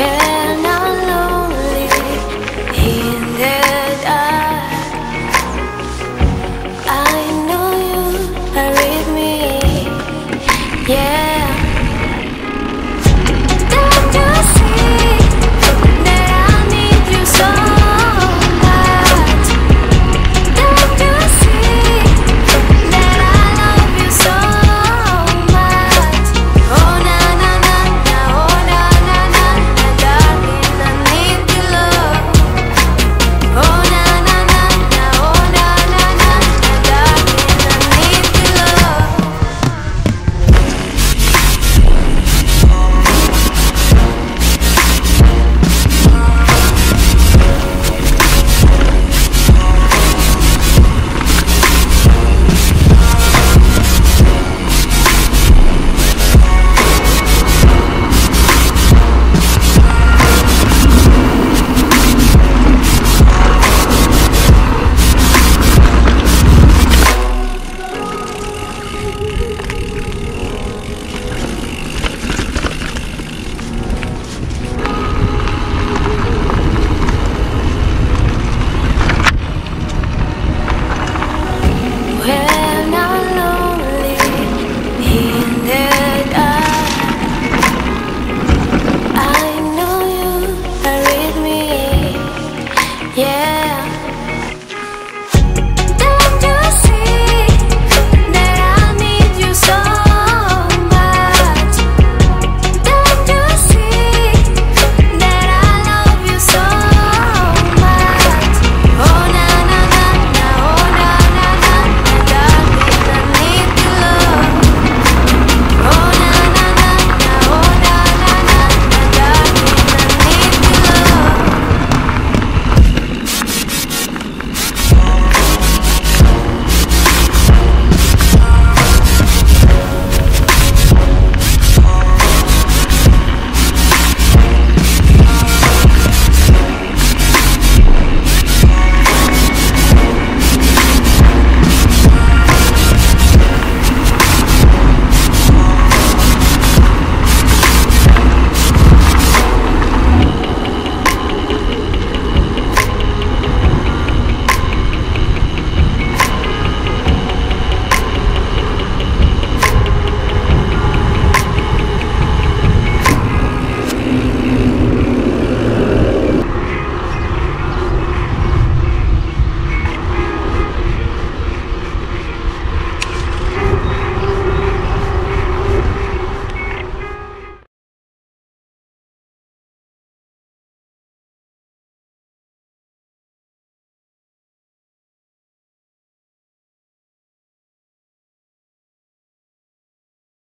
yeah.